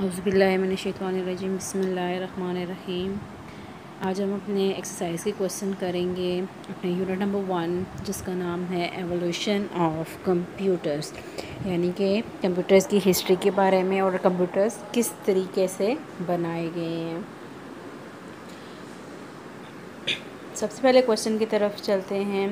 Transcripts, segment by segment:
अज़बिल्लिमिनशैतानिर्रजीम बसमीम आज हम अपने एक्सरसाइज के क्वेश्चन करेंगे, अपने यूनिट नंबर वन जिसका नाम है एवोल्यूशन ऑफ़ कंप्यूटर्स यानी कि कंप्यूटर्स की हिस्ट्री के बारे में और कंप्यूटर्स किस तरीके से बनाए गए हैं। सबसे पहले क्वेश्चन की तरफ़ चलते हैं।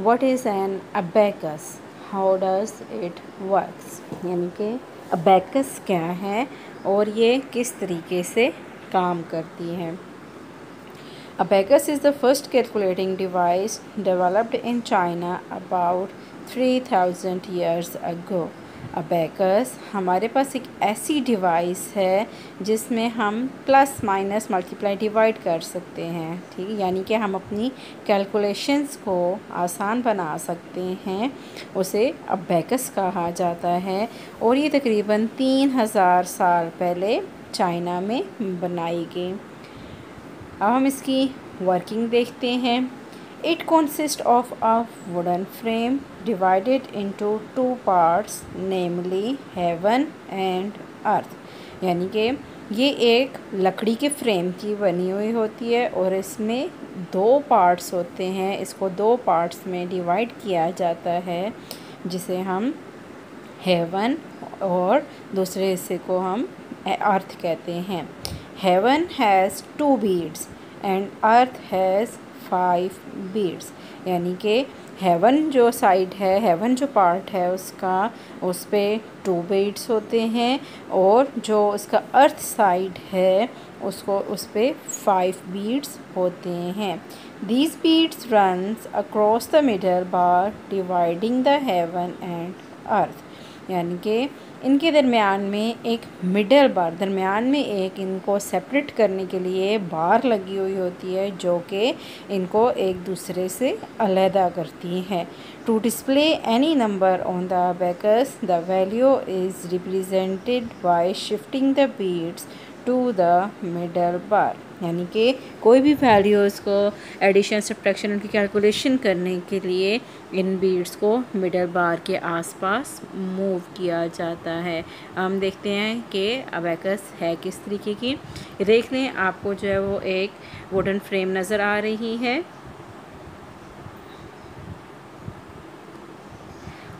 What is an abacus how does it works यानी कि अबैकस क्या है और ये किस तरीके से काम करती है? Abacus is the first calculating device developed in China about three thousand years ago abacus हमारे पास एक ऐसी डिवाइस है जिसमें हम प्लस माइनस मल्टीप्लाई डिवाइड कर सकते हैं, ठीक यानी कि हम अपनी कैलकुलेशंस को आसान बना सकते हैं, उसे अबैकस कहा जाता है। और ये तकरीबन तीन हज़ार साल पहले चाइना में बनाई गई। अब हम इसकी वर्किंग देखते हैं। It consists of a wooden frame divided into two parts, namely heaven and earth. यानी कि ये एक लकड़ी के फ्रेम की बनी हुई होती है और इसमें दो पार्ट्स होते हैं। इसको दो पार्ट्स में डिवाइड किया जाता है, जिसे हम हेवन और दूसरे हिस्से को हम अर्थ कहते हैं। Heaven has two beads and earth has five beads यानी कि हेवन जो साइड है हेवन जो पार्ट है, उसका उस पर टू बीड्स होते हैं और जो उसका अर्थ साइड है, उसको उस पर फाइव बीड्स होते हैं। These beads runs across the middle bar dividing the heaven and earth यानी कि इनके दरमियान में एक मिडल बार दरमियान में एक इनको सेपरेट करने के लिए बार लगी हुई होती है, जो कि इनको एक दूसरे से अलहदा करती है। To display any number on the abacus the value is represented by shifting the beads to the middle bar यानी कि कोई भी वैल्यूज़ को एडिशन सब्ट्रैक्शन उनकी कैलकुलेशन करने के लिए इन बीड्स को मिडल बार के आसपास मूव किया जाता है। हम देखते हैं कि अबैकस है किस तरीके की। देख लें, आपको जो है वो एक वुडन फ्रेम नज़र आ रही है।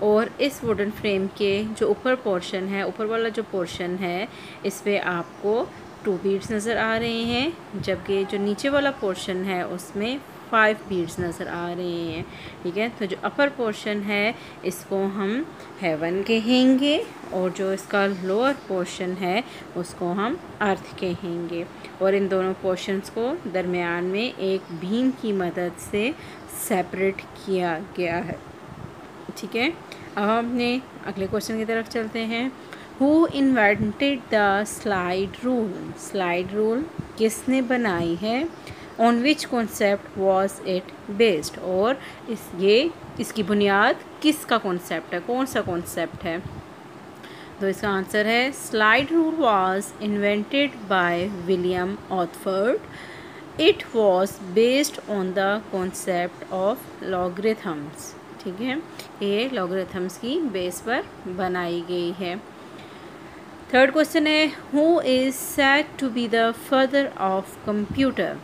और इस वुडन फ्रेम के जो ऊपर पोर्शन है, ऊपर वाला जो पोर्शन है, इस पर आपको टू बीड्स नज़र आ रहे हैं, जबकि जो नीचे वाला पोर्शन है, उसमें फाइव बीड्स नज़र आ रहे हैं। ठीक है? तो जो अपर पोर्शन है, इसको हम हेवन कहेंगे और जो इसका लोअर पोर्शन है, उसको हम अर्थ कहेंगे। और इन दोनों पोर्शंस को दरमियान में एक भीम की मदद से सेपरेट किया गया है। ठीक है? अब हम अपने अगले क्वेश्चन की तरफ़ चलते हैं। Who invented the slide rule slide rule किसने बनाई है? On which concept was it based और इस, ये, इसकी बुनियाद किसका कॉन्सेप्ट है? कौन सा कॉन्सेप्ट है? तो इसका आंसर है slide rule was invented by William Oughtred it was based on the concept of logarithms ठीक है, ये लॉगरिथम्स की बेस पर बनाई गई है। थर्ड क्वेश्चन है who is said to be the father of computer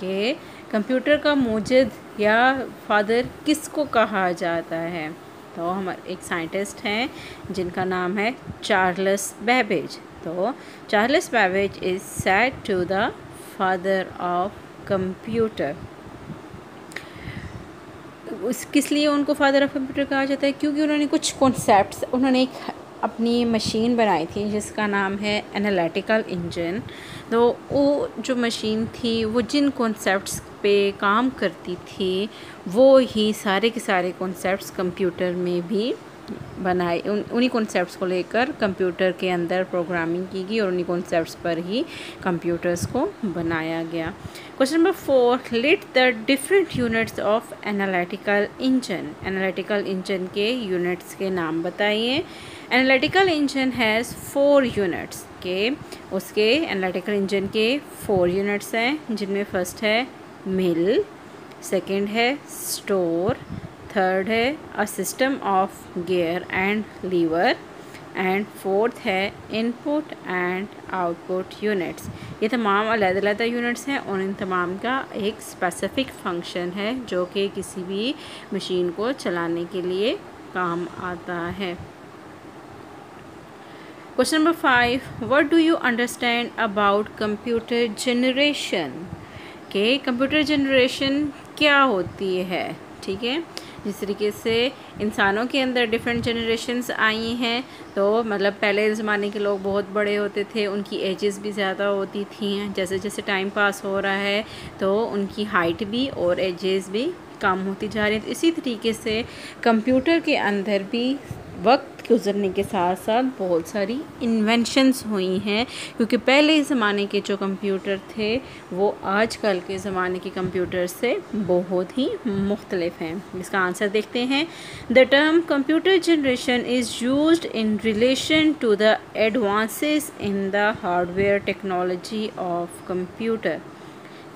के कंप्यूटर का मूजद या फादर किसको कहा जाता है? तो हम एक साइंटिस्ट हैं, जिनका नाम है चार्ल्स बेबेज तो Charles Babbage is said to the father of computer उस, किस लिए उनको फादर ऑफ़ कंप्यूटर कहा जाता है? क्योंकि उन्होंने कुछ कॉन्सेप्ट उन्होंने एक अपनी मशीन बनाई थी, जिसका नाम है एनालिटिकल इंजन तो वो जो मशीन थी, वो जिन कॉन्सेप्ट्स पे काम करती थी, वो ही सारे के सारे कॉन्सेप्ट्स कंप्यूटर में भी बनाए उन, उन्हीं कॉन्सेप्ट्स को लेकर कंप्यूटर के अंदर प्रोग्रामिंग की गई और उन्हीं कॉन्सेप्ट्स पर ही कंप्यूटर्स को बनाया गया। Question number four list the different units of analytical engine analytical engine के यूनिट्स के नाम बताइए। Analytical engine has four units के, उसके एनालिटिकल इंजन के फोर यूनिट्स हैं, जिनमें फ़र्स्ट है मिल सेकंड है स्टोर थर्ड है a system of gear and lever and fourth है इनपुट एंड आउटपुट यूनिट्स ये तमाम अलग अलग यूनिट्स हैं और इन तमाम का एक स्पेसिफिक फ़ंक्शन है जो कि किसी भी मशीन को चलाने के लिए काम आता है। Question number five what do you understand about computer generation के कंप्यूटर जनरेशन क्या होती है? ठीक है? जिस तरीके से इंसानों के अंदर डिफरेंट जनरेशन्स आई हैं तो मतलब पहले ज़माने के लोग बहुत बड़े होते थे, उनकी एजेस भी ज़्यादा होती थी, जैसे जैसे टाइम पास हो रहा है तो उनकी हाइट भी और एजेस भी कम होती जा रही है। तो इसी तरीके से कंप्यूटर के अंदर भी वक्त गुज़रने के साथ साथ बहुत सारी इन्वेंशंस हुई हैं, क्योंकि पहले ज़माने के जो कंप्यूटर थे, वो आजकल के ज़माने के कंप्यूटर से बहुत ही मुख्तलिफ़ हैं। इसका आंसर देखते हैं। The term computer generation is use in relation to the advances in the hardware technology of computer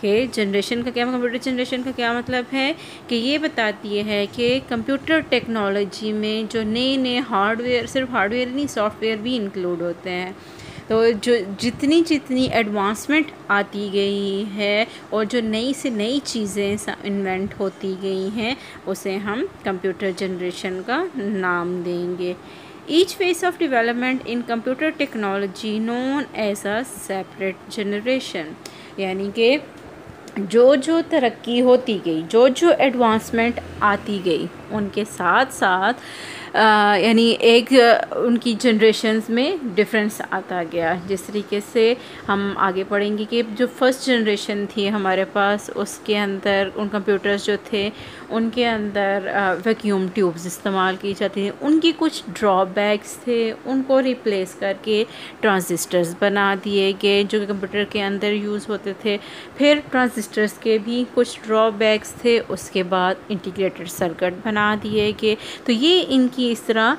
के जनरेशन का क्या कंप्यूटर जनरेशन का क्या मतलब है कि ये बताती है कि कंप्यूटर टेक्नोलॉजी में जो नए नए हार्डवेयर सिर्फ़ हार्डवेयर नहीं सॉफ्टवेयर भी इंक्लूड होते हैं। तो जो जितनी जितनी एडवांसमेंट आती गई है और जो नई से नई चीज़ें इन्वेंट होती गई हैं, उसे हम कंप्यूटर जनरेशन का नाम देंगे। Each phase of development in computer technology known as a separate generation यानी कि जो जो तरक्की होती गई जो जो एडवांसमेंट आती गई उनके साथ साथ यानी एक, उनकी जनरेशन्स में डिफरेंस आता गया। जिस तरीके से हम आगे पढ़ेंगे कि जो फ़र्स्ट जनरेशन थी हमारे पास, उसके अंदर उन कंप्यूटर्स जो थे, उनके अंदर वैक्यूम ट्यूब्स इस्तेमाल की जाती थी। उनकी कुछ ड्रॉबैक्स थे, उनको रिप्लेस करके ट्रांजिस्टर्स बना दिए गए, जो कंप्यूटर के अंदर यूज़ होते थे। फिर ट्रांजिस्टर्स के भी कुछ ड्रॉबैक्स थे, उसके बाद इंटीग्रेटेड सर्किट बना दिए गए तो ये इनकी इस तरह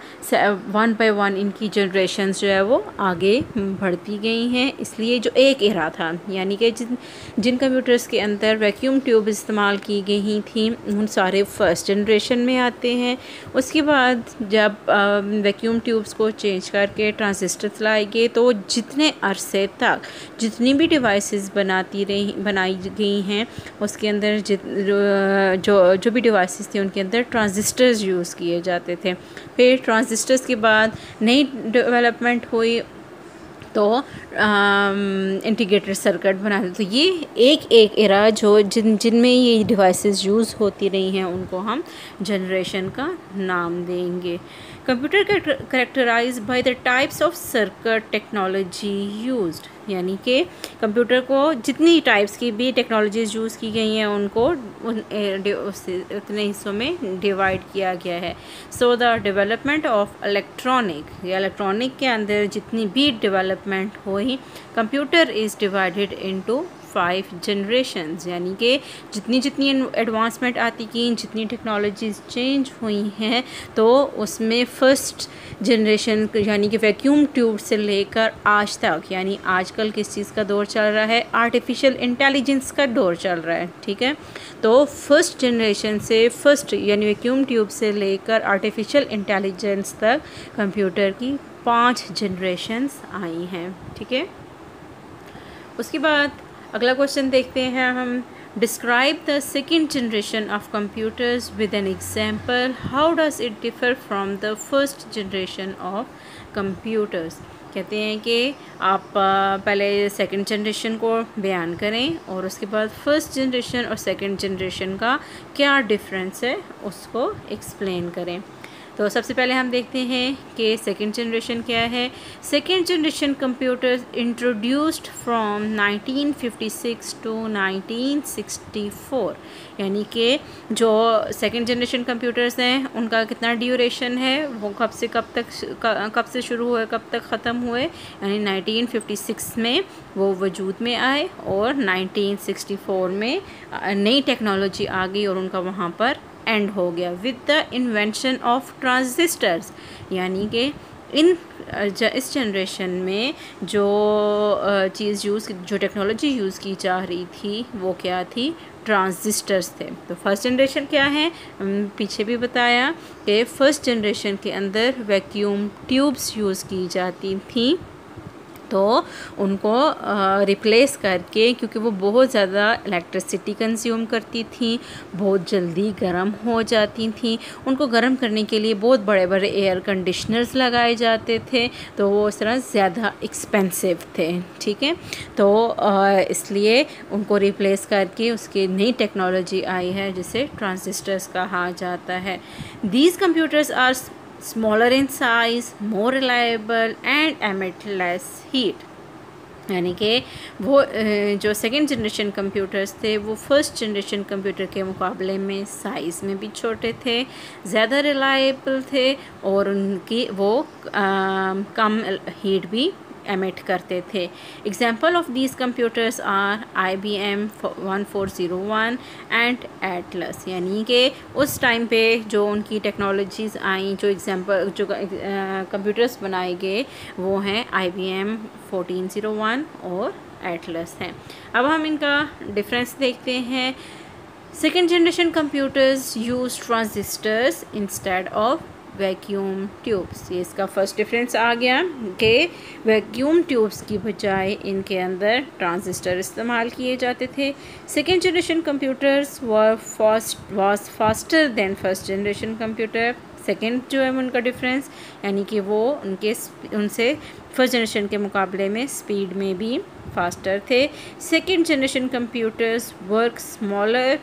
वन बाय वन इनकी जनरेशन जो है वो आगे बढ़ती गई हैं। इसलिए जो एक एरा था, यानी कि जिन जिन कंप्यूटर्स के अंदर वैक्यूम ट्यूब इस्तेमाल की गई थी, उन सारे फ़र्स्ट जनरेशन में आते हैं। उसके बाद जब वैक्यूम ट्यूब्स को चेंज करके ट्रांजिस्टर लाए गए तो जितने अरसे तक जितनी भी डिवाइसेस बनाती रही, बनाई गई हैं, उसके अंदर जित, जो जो भी डिवाइसेस थी, उनके अंदर ट्रांजिस्टर्स यूज़ किए जाते थे। फिर ट्रांजिस्टर्स के बाद नई डेवलपमेंट हुई तो इंटीग्रेटेड सर्किट बना तो ये एक एक एरा जो जिन में ये डिवाइसेस यूज़ होती रही हैं, उनको हम जनरेशन का नाम देंगे। Computer characterize by the types of circuit technology used यानी कि कंप्यूटर को जितनी टाइप्स की भी टेक्नोलॉजीज़ यूज़ की गई हैं, उनको उन उतने हिस्सों में डिवाइड किया गया है। So the development of electronic या इलेक्ट्रॉनिक के अंदर जितनी भी डेवलपमेंट हुई computer is divided into five generations यानी कि जितनी जितनी एडवांसमेंट आती गई, जितनी टेक्नोलॉजीज़ चेंज हुई हैं तो उसमें फ़र्स्ट जनरेशन यानी कि वैक्यूम ट्यूब से लेकर आज तक, यानी आजकल किस चीज़ का दौर चल रहा है? आर्टिफिशियल इंटेलिजेंस का दौर चल रहा है, ठीक है? तो फ़र्स्ट जनरेशन से फ़र्स्ट यानी वैक्यूम ट्यूब से लेकर आर्टिफिशियल इंटेलिजेंस तक कंप्यूटर की पाँच जनरेशन्स आई हैं, ठीक है? उसके बाद अगला क्वेश्चन देखते हैं हम। Describe the second generation of computers with an example how does it differ from the first generation of computers कहते हैं कि आप पहले सेकेंड जनरेशन को बयान करें और उसके बाद फ़र्स्ट जनरेशन और सेकेंड जनरेशन का क्या डिफरेंस है, उसको एक्सप्लेन करें। तो सबसे पहले हम देखते हैं कि सेकेंड जनरेशन क्या है। Second generation computer introduced from 1956 to 1964 यानी कि जो सेकेंड जनरेशन कंप्यूटर्स हैं, उनका कितना ड्यूरेशन है, वो कब से कब तक कब से शुरू हुए, कब तक ख़त्म हुए, यानी 1956 में वो वजूद में आए और 1964 में नई टेक्नोलॉजी आ गई और उनका वहाँ पर एंड हो गया with the invention of transistors यानी कि इन इस जनरेशन में जो चीज़ यूज़ जो टेक्नोलॉजी यूज़ की जा रही थी, वो क्या थी? ट्रांजिस्टर्स थे. तो फ़र्स्ट जनरेशन क्या है? पीछे भी बताया कि फ़र्स्ट जनरेशन के अंदर वैक्यूम ट्यूब्स यूज़ की जाती थी। तो उनको रिप्लेस करके, क्योंकि वो बहुत ज़्यादा इलेक्ट्रिसिटी कंज्यूम करती थी, बहुत जल्दी गर्म हो जाती थी। उनको गर्म करने के लिए बहुत बड़े बड़े एयर कंडीशनर्स लगाए जाते थे तो वो इस तरह ज़्यादा एक्सपेंसिव थे, ठीक है? तो इसलिए उनको रिप्लेस करके उसकी नई टेक्नोलॉजी आई है, जिसे ट्रांजिस्टर्स कहा जाता है। These computers are smaller in size, more reliable and emit less heat. यानी कि वो जो सेकेंड जनरेशन कंप्यूटर्स थे वो फ़र्स्ट जनरेशन कंप्यूटर के मुकाबले में साइज़ में भी छोटे थे ज़्यादा रिलायबल थे और उनकी वो आ, कम हीट भी एमिट करते थे। Example of these computers are I B M one four zero one and Atlas यानी कि उस टाइम पे जो उनकी टेक्नोलॉजीज़ आई, जो एग्ज़ाम्पल जो कंप्यूटर्स बनाए गए, वो हैं I B M fourteen zero one और एटलस हैं। अब हम इनका डिफरेंस देखते हैं। Second generation computers use transistors instead of vacuum tubes ये इसका फ़र्स्ट डिफरेंस आ गया कि वैक्यूम ट्यूब्स की बजाय इनके अंदर ट्रांजिस्टर इस्तेमाल किए जाते थे। Second generation computers were fast was faster than first generation computer second जो है उनका डिफरेंस यानी कि वो उनके उनसे फ़र्स्ट जनरेशन के मुकाबले में स्पीड में भी फास्टर थे। Second generation computers work smaller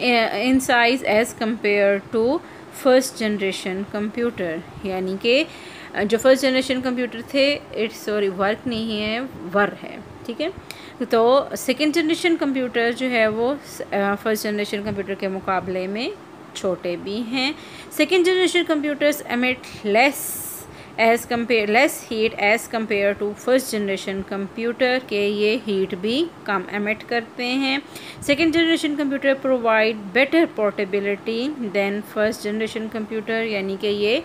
in size as compare to first generation computer यानी कि जो फ़र्स्ट जनरेशन कंप्यूटर थे इट्स सॉरी वर्क नहीं है, वर है, ठीक है? तो सेकेंड जनरेशन कंप्यूटर जो है वो फ़र्स्ट जनरेशन कंप्यूटर के मुकाबले में छोटे भी हैं। Second generation computers emit less as compare less heat as compare to first generation computer के ये हीट भी कम एमिट करते हैं। Second generation computer provide better portability than first generation computer यानी कि ये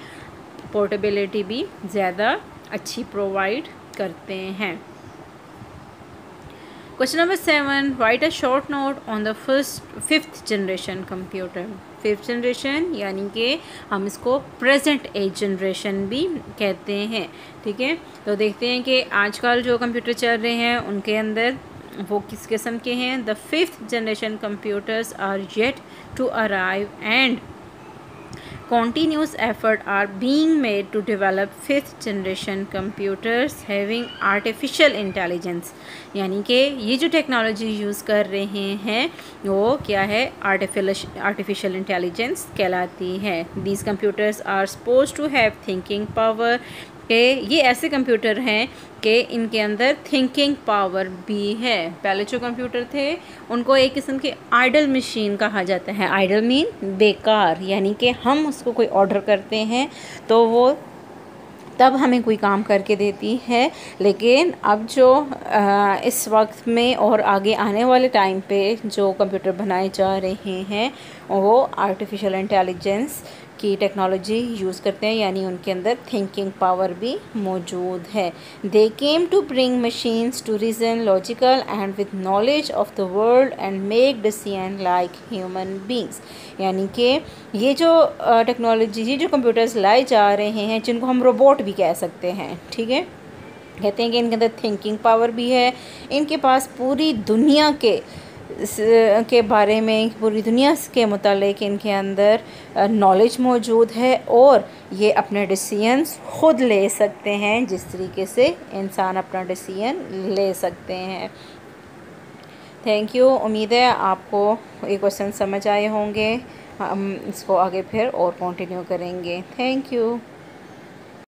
पोर्टेबिलिटी भी ज़्यादा अच्छी प्रोवाइड करते हैं। Question number seven write a short note on the first fifth generation computer fifth generation यानी कि हम इसको प्रेजेंट एज जनरेशन भी कहते हैं, ठीक है? तो देखते हैं कि आजकल जो कंप्यूटर चल रहे हैं, उनके अंदर वो किस किस्म के हैं? The fifth generation computers are yet to arrive and continuous effort are being made to develop fifth generation computers having artificial intelligence यानी कि ये जो टेक्नोलॉजी यूज़ कर रहे हैं वो क्या है artificial आर्टिफिशियल इंटेलिजेंस कहलाती है these computers are suppose to have thinking power कि ये ऐसे कंप्यूटर हैं कि इनके अंदर थिंकिंग पावर भी है। पहले जो कंप्यूटर थे उनको एक किस्म के आइडल मशीन कहा जाता है। आइडल मीन बेकार यानी कि हम उसको कोई ऑर्डर करते हैं तो वो तब हमें कोई काम करके देती है। लेकिन अब जो आ, इस वक्त में और आगे आने वाले टाइम पे जो कंप्यूटर बनाए जा रहे हैं वो आर्टिफिशियल इंटेलिजेंस की टेक्नोलॉजी यूज़ करते हैं, यानी उनके अंदर थिंकिंग पावर भी मौजूद है। They came to bring machines to reason logical and with knowledge of the world and make decision like human beings यानी कि ये जो टेक्नोलॉजी ये जो कंप्यूटर्स लाए जा रहे हैं, जिनको हम रोबोट भी कह सकते हैं, ठीक है? कहते हैं कि इनके अंदर थिंकिंग पावर भी है, इनके पास पूरी दुनिया के के बारे में, पूरी दुनिया के मतलब इनके अंदर नॉलेज मौजूद है और ये अपने डिसीजंस खुद ले सकते हैं, जिस तरीके से इंसान अपना डिसीज़न ले सकते हैं। थैंक यू उम्मीद है आपको ये क्वेश्चन समझ आए होंगे। हम इसको आगे फिर और कंटिन्यू करेंगे। Thank you